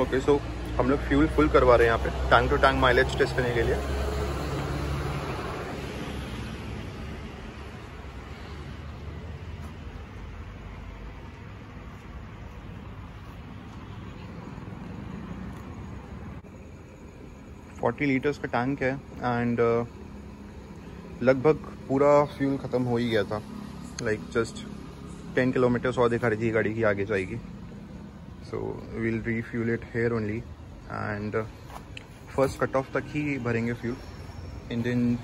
Okay so हम लोग fuel full करवा रहे हैं यहाँ पे tank to tank mileage test करने के लिए। फोर्टी लीटर्स का टैंक है एंड uh, लगभग पूरा फ्यूल ख़त्म हो ही गया था। लाइक जस्ट टेन किलोमीटर्स और दिखा रही थी गाड़ी की आगे जाएगी। So we'll refuel it here only and first cut off तक ही भरेंगे fuel in then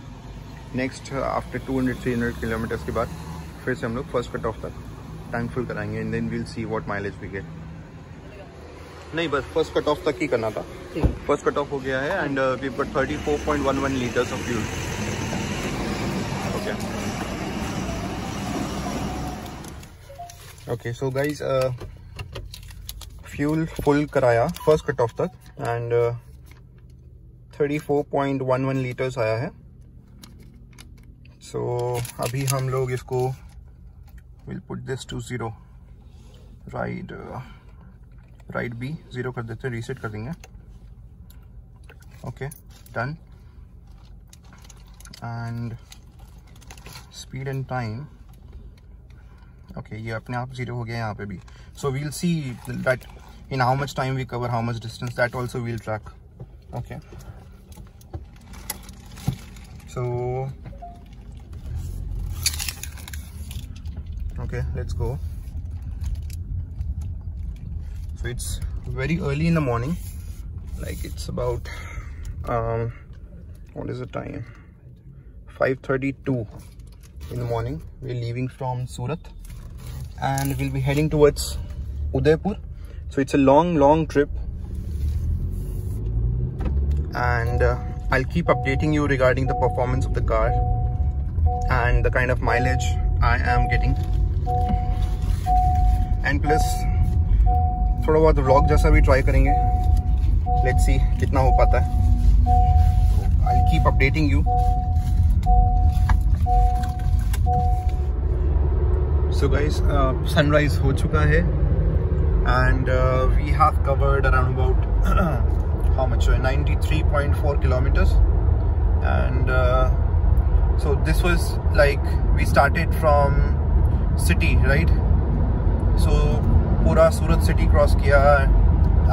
next after two hundred three hundred kilometres के बाद फिर से हम लोग फ़र्स्ट कट ऑफ़ तक टैंक फुल कराएँगे. And then we'll see what mileage we get नहीं बस फ़र्स्ट कट ऑफ़ तक ही करना था. फ़र्स्ट कट ऑफ़ हो गया है and we but thirty four point one one litres of fuel okay okay so guys fuel full कराया first cut off तक and thirty four point one one litres आया है। सो so, अभी हम लोग इसको will put this to zero right right be zero कर देते हैं रीसेट कर देंगे। Okay done and speed and time okay ये अपने आप ज़ीरो हो गया यहाँ पे भी। So we'll see that in how much time we cover how much distance that also we'll track. Okay. So okay let's go. So it's very early in the morning. Like it's about um what is the time? 5:32 in the morning. We're leaving from surat and we'll be heading towards udaipur so it's a long long trip and uh, i'll keep updating you regarding the performance of the car and the kind of mileage i am getting and plus थोड़ा बहुत vlog जैसा भी try करेंगे let's see कितना हो पाता है I keep updating you so guys sunrise हो चुका है and we have covered around about how much 93.4 kilometers and uh, so this was like we started from city right so पूरा सूरत city cross किया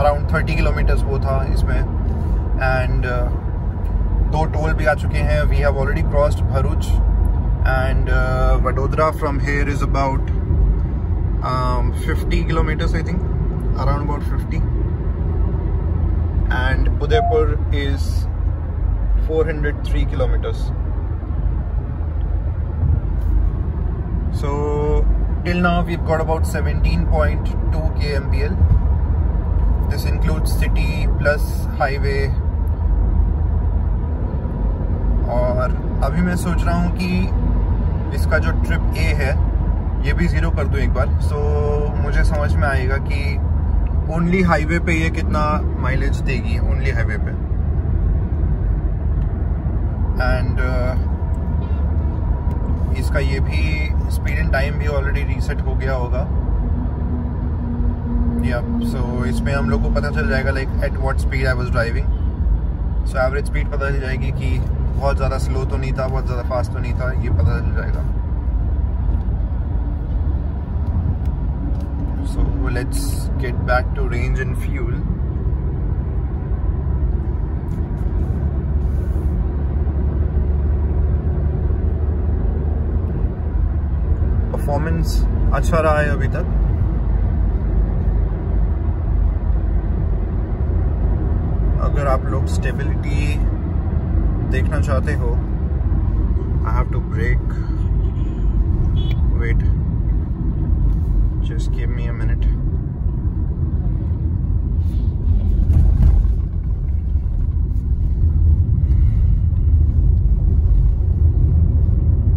around thirty kilometres वो था इसमें and uh, दो toll भी आ चुके हैं we have already crossed Bharuch and Vadodara from here is about fifty kilometres I think around about fifty and Udaipur is 403 kilometers so till now we've got about 17.2 kmpl this includes city plus highway और अभी मैं सोच रहा हूँ कि इसका जो trip ए है ये भी ज़ीरो कर दूँ एक बार। सो so, मुझे समझ में आएगा कि ओनली हाईवे पे ये कितना माइलेज देगी ओनली हाईवे पे। एंड uh, इसका ये भी स्पीड एंड टाइम भी ऑलरेडी रीसेट हो गया होगा। या सो इसमें हम लोग को पता चल जाएगा like at what speed I was driving so average speed पता चल जाएगी कि बहुत ज़्यादा स्लो तो नहीं था बहुत ज़्यादा फास्ट तो नहीं था ये पता चल जाएगा। So let's get back to range and fuel performance अच्छा रहा है अभी तक। अगर आप लोग स्टेबिलिटी देखना चाहते हो I have to brake wait Just give me a minute.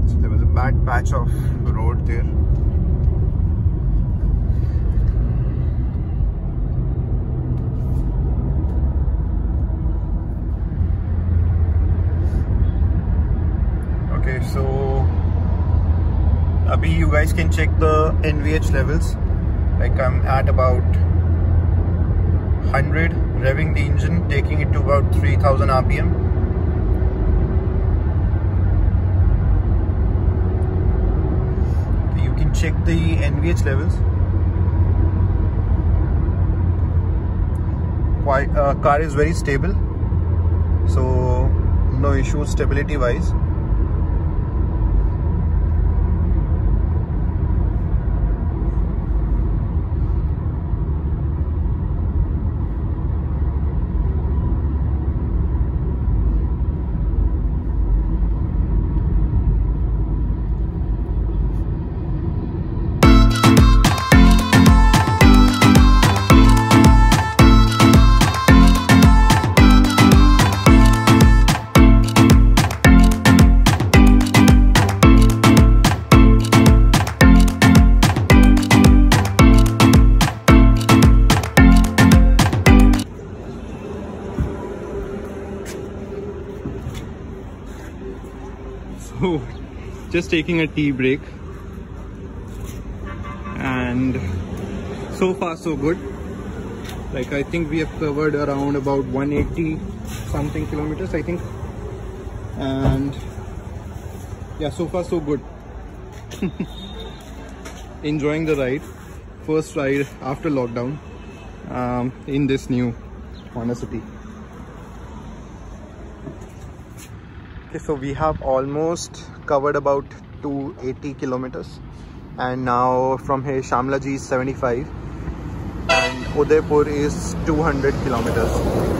So there was a bad patch of road there. Abhi you guys can check the NVH levels. Like I'm at about 100 revving the engine taking it to about 3000 rpm you can check the NVH levels. Quite, uh, car is very stable. So no issues stability wise just taking a tea break. And so far so good. Like I think we have covered around about 180 something kilometers I think. And yeah so far so good. Enjoying the ride. First ride after lockdown um, in this new Honda City okay so we have almost covered about 280 kilometers. And now from here Shamla Ji is 75 and Udaipur is 200 kilometers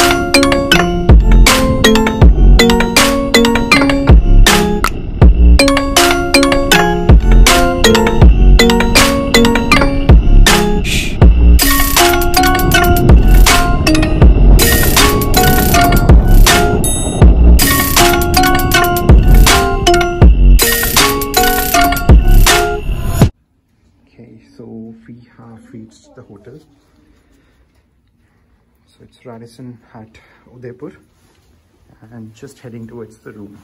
we have reached the hotel. So it's Radisson at Udaipur. And just heading towards the room